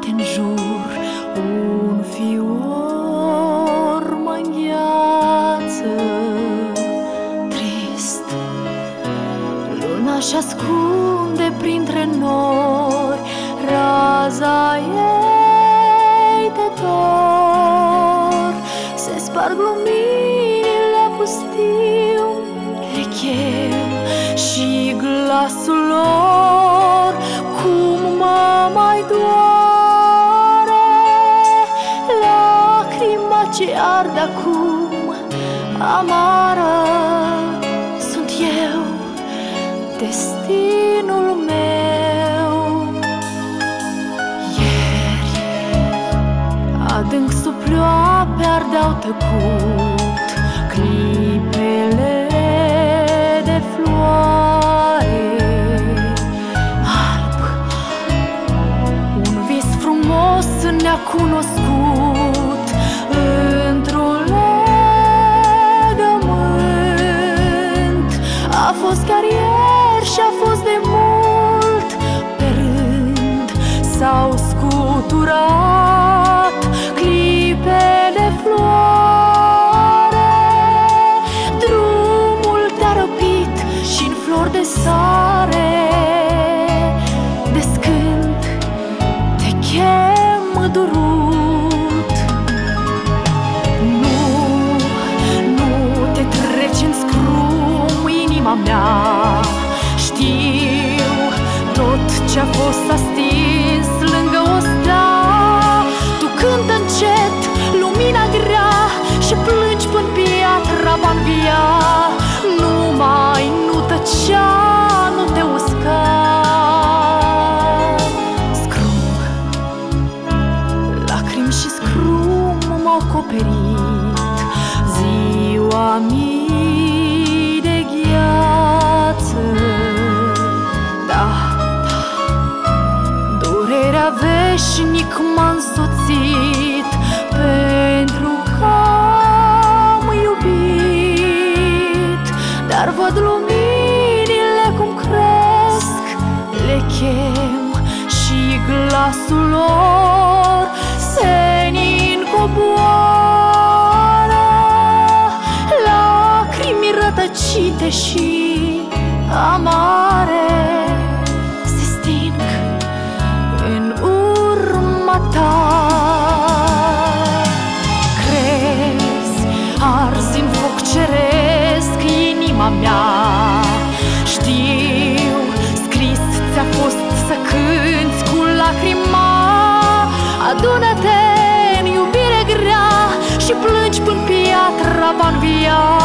Lacrimi și scrum sunt toate în jur Un fior mă îngheață Trist. Luna și ascunde printre nori Raza ei de dor. Se sparg luminile ce arde acum Amară sunt eu Destinul meu. Ieri Adânc sub ploape ardeau tăcut Clipele de floare. Alb Un vis frumos ne-a cunoscut inima mea. Știu tot ce-a fost a stins lângă o stea Tu cântă încet lumina grea Și plângi până piatra va învia Numai nu tăcea, nu te usca. Scrum. Lacrimi și scrum m-au acoperit. Ziua mii veșnic m-a însoțit Pentru că am iubit. Dar văd luminile cum cresc Le chem și glasul lor Senin coboară. Lacrimi rătăcite și amare mea. Știu, scris ți-a fost să cânți cu lacrima. Adună-te în iubire grea Și plângi până piatra va învia